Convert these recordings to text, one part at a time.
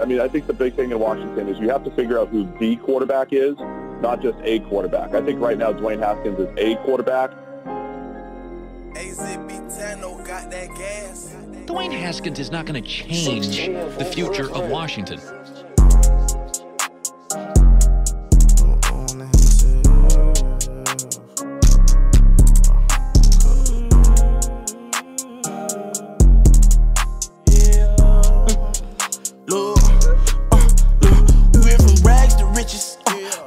I mean, I think the big thing in Washington is you have to figure out who the quarterback is, not just a quarterback. I think right now Dwayne Haskins is a quarterback. Dwayne Haskins is not going to change the future of Washington.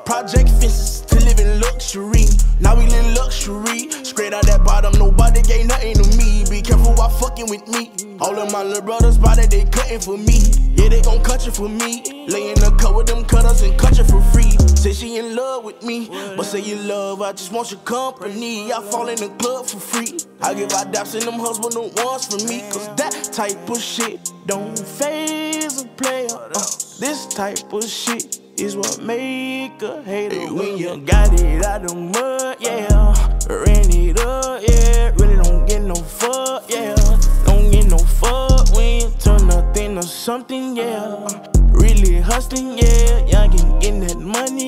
Project fences to live in luxury. Now we live luxury. Straight out that bottom, nobody gave nothing to me. Be careful while fucking with me. All of my little brothers body, they cutting for me. Yeah, they gon' cut you for me. Lay in the cut with them cutters and cut you for free. Say she in love with me, but say you love, I just want your company. I fall in the club for free. I give out daps and them husband the ones for me. Cause that type of shit don't faze a player. Uh, this type of shit is what make a hater hey, when you got it out the mud, yeah. Ran it up, yeah. Really don't get no fuck, yeah. Don't get no fuck when you turn nothing to something, yeah. Really hustling, yeah. Y'all getting, getting that money,